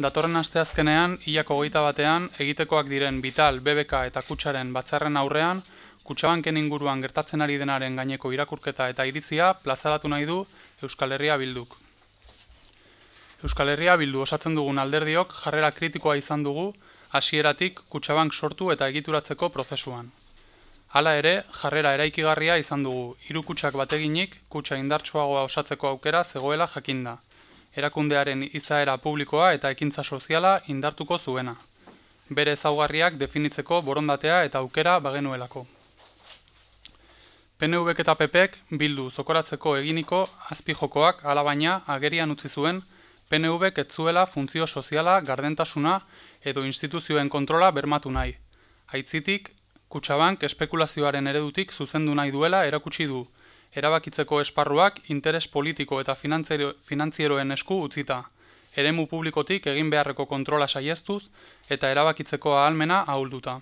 Datorren asteazkenean, hilako goita batean, egitekoak diren Vital, BBK eta Kutsaren batzarren aurrean, Kutsabanken inguruan gertatzen ari denaren gaineko irakurketa eta iritzia plazaratu nahi du Euskal Herria bilduk. Euskal Herria bildu osatzen dugun alderdiok jarrera kritikoa izan dugu hasieratik Kutsabank sortu eta egituratzeko prozesuan. Hala ere, jarrera eraikigarria izan dugu, hiru kutsak bateginik, kutsa indartsuagoa osatzeko aukera zegoela jakinda erakundearen izaera publikoa eta ekintza soziala indartuko zuena. Bere ezaugarriak definitzeko borondatea eta aukera bagenuelako. PNVek eta PPek bildu zokoratzeko eginiko azpijokoak alabaina agerian utzi zuen PNVek etzuela funtzio soziala gardentasuna edo instituzioen kontrola bermatu nahi. Aitzitik, Kutsabank espekulazioaren eredutik zuzendu nahi duela erakutsi du, erabakitzeko esparruak interes politiko eta finantzieroen esku utzita, eremu publikotik egin beharreko kontrola saiestuz eta erabakitzeko ahalmena ahulduta.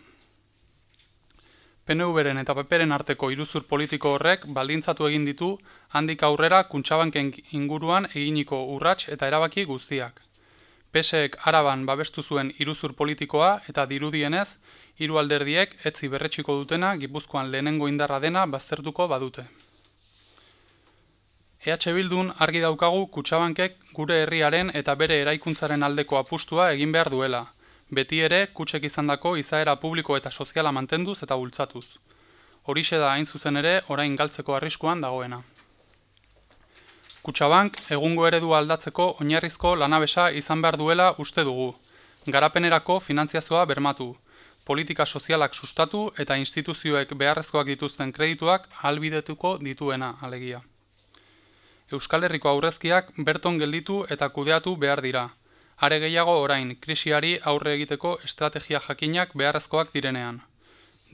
PNV-ren eta PP-ren arteko iruzur politiko horrek baldintzatu egin ditu handik aurrera kuntxabanken inguruan eginiko urrats eta erabaki guztiak. PSEek araban babestu zuen iruzur politikoa eta dirudienez, hiru alderdiek etzi berretxiko dutena gipuzkoan lehenengo indarra dena baztertuko badute. EH Bildun argi daukagu kutsabankek gure herriaren eta bere eraikuntzaren aldeko apustua egin behar duela. Beti ere, kutsek izandako izaera publiko eta soziala mantenduz eta bultzatuz. Horixe da hain zuzen ere, orain galtzeko arriskuan dagoena. Kutsabank, egungo eredu aldatzeko oinarrizko lanabesa izan behar duela uste dugu. Garapenerako finantziazioa bermatu. Politika sozialak sustatu eta instituzioek beharrezkoak dituzten kredituak albidetuko dituena alegia. Euskal Herriko aurrezkiak berton gelditu eta kudeatu behar dira. Are gehiago orain, krisiari aurre egiteko estrategia jakinak beharrezkoak direnean.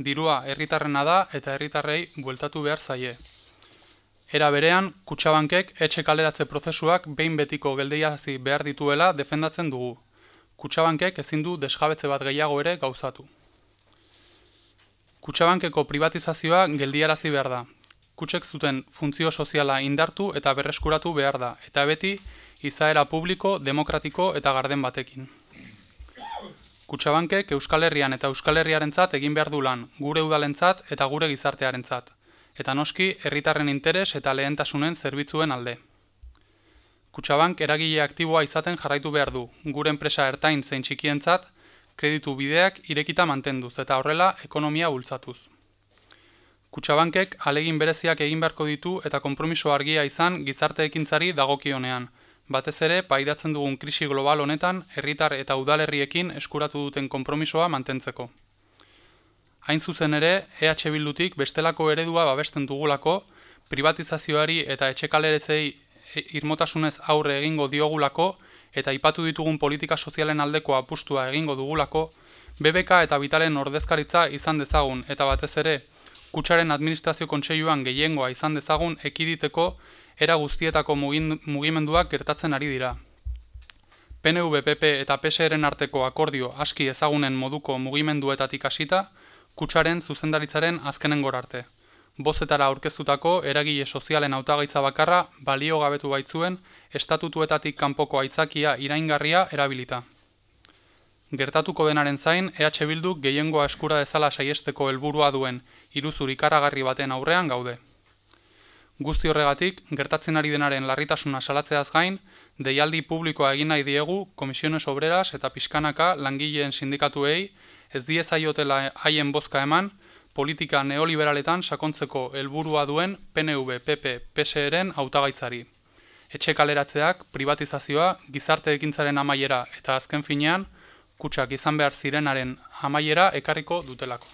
Dirua herritarrena da eta herritarrei bueltatu behar zaie. Era berean, kutsabankek etxe kaleratze prozesuak behin betiko geldeiazi behar dituela defendatzen dugu. Kutsabankek ezin du desjabetze bat gehiago ere gauzatu. Kutsabankeko privatizazioa geldiarazi behar da, kutsek zuten funtzio soziala indartu eta berreskuratu behar da, eta beti izaera publiko, demokratiko eta garden batekin. Kutsabankek Euskal Herrian eta Euskal Herriarentzat egin behar du lan, gure udalentzat eta gure gizartearentzat, eta noski herritarren interes eta lehentasunen zerbitzuen alde. Kutsabank eragile aktiboa izaten jarraitu behar du, gure enpresa ertain zein txikientzat, kreditu bideak irekita mantenduz eta horrela ekonomia bultzatuz. Kutsabankek alegin bereziak egin beharko ditu eta konpromiso argia izan gizarte ekintzari dagokionean. Batez ere, pairatzen dugun krisi global honetan, herritar eta udalerriekin eskuratu duten konpromisoa mantentzeko. Hain zuzen ere, EH Bildutik bestelako eredua babesten dugulako, privatizazioari eta etxekaleretzei irmotasunez aurre egingo diogulako eta ipatu ditugun politika sozialen aldeko apustua egingo dugulako, BBK eta Vitalen ordezkaritza izan dezagun eta batez ere, kutsaren administrazio kontseiluan gehiengoa izan dezagun ekiditeko era guztietako mugimenduak gertatzen ari dira. PNV, PP eta PSRen arteko akordio aski ezagunen moduko mugimenduetatik hasita, kutsaren zuzendaritzaren azkenen arte. Bozetara aurkeztutako eragile sozialen hautagaitza bakarra balio gabetu baitzuen estatutuetatik kanpoko aitzakia iraingarria erabilita. Gertatuko denaren zain, EH Bilduk gehiengoa eskura dezala saiesteko helburua duen iruzur ikaragarri baten aurrean gaude. Guzti horregatik, gertatzen ari denaren larritasuna salatzeaz gain, deialdi publikoa egin nahi diegu Komisiones Obreras eta Piskanaka langileen sindikatuei ez diezaiotela haien bozka eman, politika neoliberaletan sakontzeko helburua duen PNV, PP, PSEren hautagaitzari. Etxe kaleratzeak, privatizazioa, gizarte ekintzaren amaiera eta azken finean, kutsak izan behar zirenaren amaiera ekarriko dutelako.